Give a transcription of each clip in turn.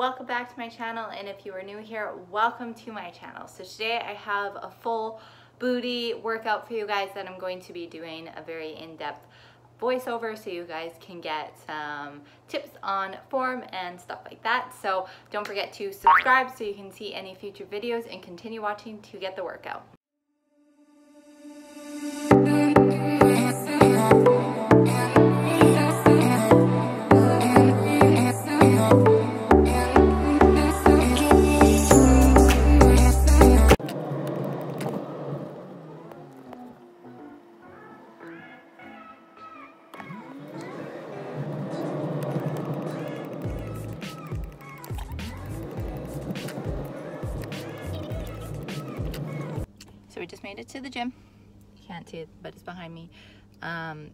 welcome back to my channel and if you are new here welcome to my channel. So today I have a full booty workout for you guys that I'm going to be doing a very in-depth voiceover so you guys can get some tips on form and stuff like that. So don't forget to subscribe so you can see any future videos and continue watching to get the workout We just made it to the gym. You can't see it, but it's behind me. Um,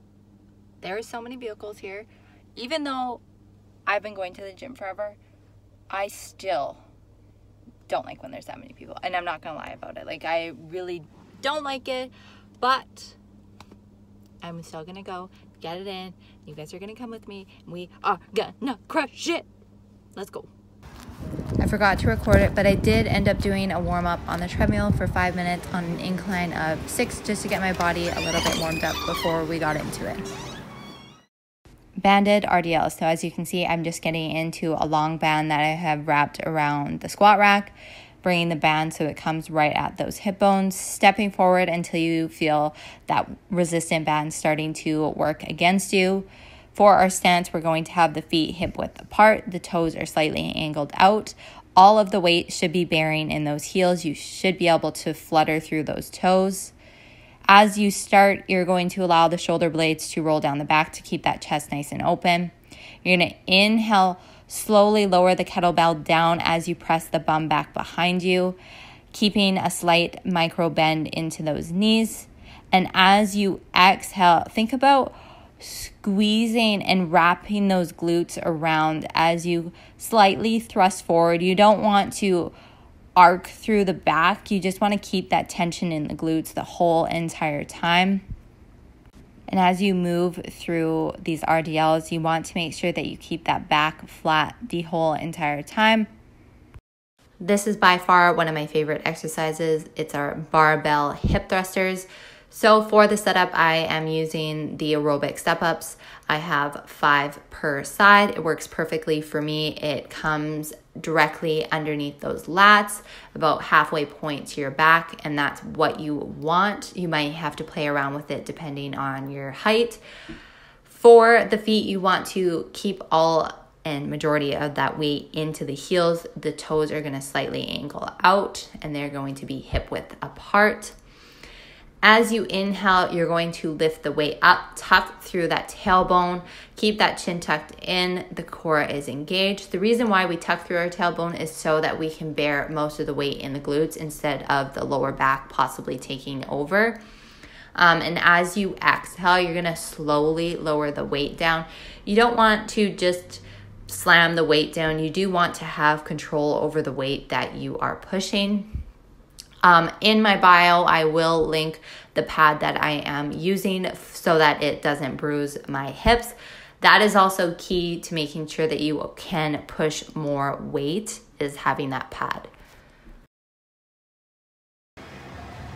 there are so many vehicles here. Even though I've been going to the gym forever, I still don't like when there's that many people. And I'm not gonna lie about it. Like I really don't like it, but I'm still gonna go get it in. You guys are gonna come with me and we are gonna crush it. Let's go. I forgot to record it, but I did end up doing a warm up on the treadmill for five minutes on an incline of six just to get my body a little bit warmed up before we got into it. Banded RDL. So as you can see, I'm just getting into a long band that I have wrapped around the squat rack, bringing the band so it comes right at those hip bones, stepping forward until you feel that resistant band starting to work against you for our stance, we're going to have the feet hip width apart, the toes are slightly angled out. All of the weight should be bearing in those heels. You should be able to flutter through those toes. As you start, you're going to allow the shoulder blades to roll down the back to keep that chest nice and open. You're going to inhale, slowly lower the kettlebell down as you press the bum back behind you, keeping a slight micro bend into those knees. And as you exhale, think about squeezing and wrapping those glutes around as you slightly thrust forward. You don't want to arc through the back, you just want to keep that tension in the glutes the whole entire time. And as you move through these RDLs, you want to make sure that you keep that back flat the whole entire time. This is by far one of my favorite exercises. It's our barbell hip thrusters. So for the setup, I am using the aerobic step ups. I have five per side. It works perfectly for me. It comes directly underneath those lats, about halfway point to your back, and that's what you want. You might have to play around with it depending on your height. For the feet, you want to keep all and majority of that weight into the heels. The toes are going to slightly angle out and they're going to be hip width apart. As you inhale, you're going to lift the weight up, tuck through that tailbone, keep that chin tucked in, the core is engaged. The reason why we tuck through our tailbone is so that we can bear most of the weight in the glutes instead of the lower back possibly taking over. Um, and as you exhale, you're gonna slowly lower the weight down. You don't want to just slam the weight down. You do want to have control over the weight that you are pushing. Um, in my bio, I will link the pad that I am using so that it doesn't bruise my hips. That is also key to making sure that you can push more weight is having that pad.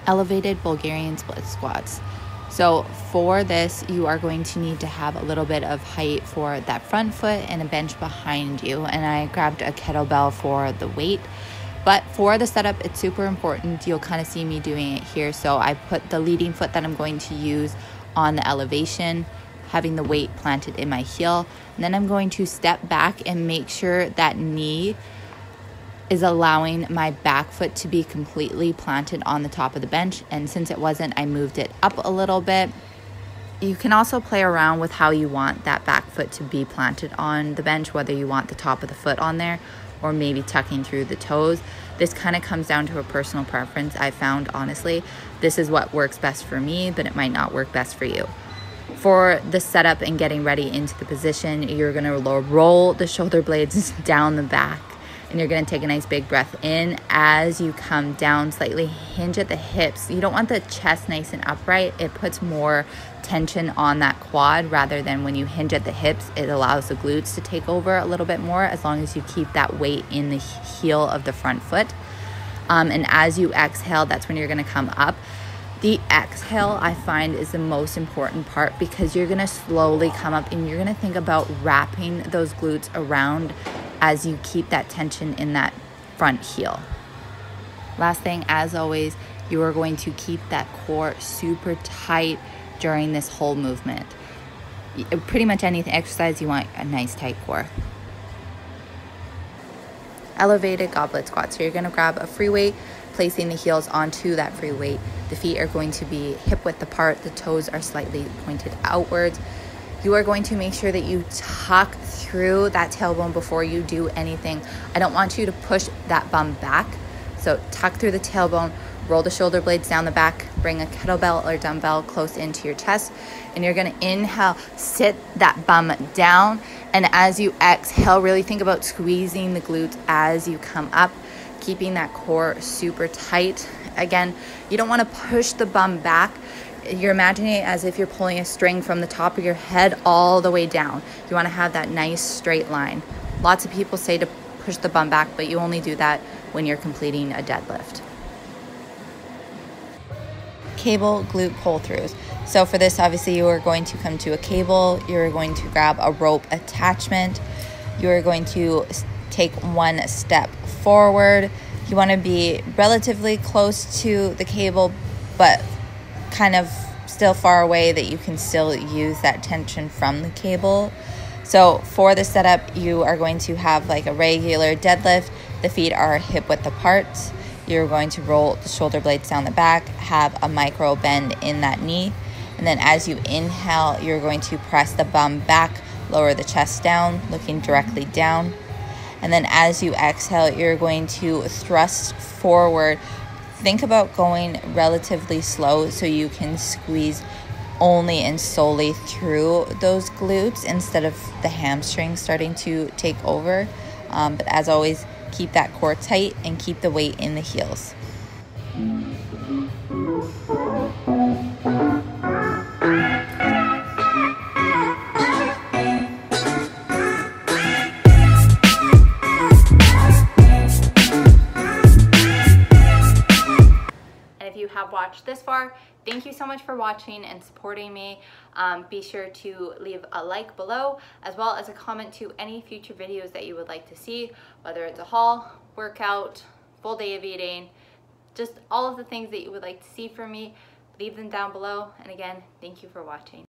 Elevated Bulgarian split squats. So for this, you are going to need to have a little bit of height for that front foot and a bench behind you. And I grabbed a kettlebell for the weight. But for the setup, it's super important. You'll kind of see me doing it here. So I put the leading foot that I'm going to use on the elevation, having the weight planted in my heel. And then I'm going to step back and make sure that knee is allowing my back foot to be completely planted on the top of the bench. And since it wasn't, I moved it up a little bit. You can also play around with how you want that back foot to be planted on the bench, whether you want the top of the foot on there or maybe tucking through the toes. This kind of comes down to a personal preference. I found honestly, this is what works best for me, but it might not work best for you. For the setup and getting ready into the position, you're gonna roll the shoulder blades down the back and you're gonna take a nice big breath in as you come down. Slightly hinge at the hips. You don't want the chest nice and upright. It puts more tension on that quad rather than when you hinge at the hips. It allows the glutes to take over a little bit more as long as you keep that weight in the heel of the front foot. Um, and as you exhale that's when you're gonna come up. The exhale I find is the most important part because you're gonna slowly come up and you're gonna think about wrapping those glutes around as you keep that tension in that front heel. Last thing, as always, you are going to keep that core super tight during this whole movement. Pretty much anything exercise, you want a nice tight core. Elevated goblet squat. So you're gonna grab a free weight, placing the heels onto that free weight. The feet are going to be hip width apart, the toes are slightly pointed outwards. You are going to make sure that you tuck through that tailbone before you do anything. I don't want you to push that bum back. So tuck through the tailbone, roll the shoulder blades down the back, bring a kettlebell or dumbbell close into your chest, and you're gonna inhale, sit that bum down, and as you exhale, really think about squeezing the glutes as you come up, keeping that core super tight. Again, you don't wanna push the bum back you're imagining it as if you're pulling a string from the top of your head all the way down. You want to have that nice straight line. Lots of people say to push the bum back, but you only do that when you're completing a deadlift. Cable glute pull throughs. So for this, obviously you are going to come to a cable, you're going to grab a rope attachment, you're going to take one step forward. You want to be relatively close to the cable, but kind of still far away that you can still use that tension from the cable. So for the setup, you are going to have like a regular deadlift. The feet are hip width apart. You're going to roll the shoulder blades down the back, have a micro bend in that knee. And then as you inhale, you're going to press the bum back, lower the chest down, looking directly down. And then as you exhale, you're going to thrust forward think about going relatively slow so you can squeeze only and solely through those glutes instead of the hamstrings starting to take over. Um, but as always, keep that core tight and keep the weight in the heels. Watched this far, thank you so much for watching and supporting me. Um, be sure to leave a like below as well as a comment to any future videos that you would like to see, whether it's a haul, workout, full day of eating, just all of the things that you would like to see from me. Leave them down below. And again, thank you for watching.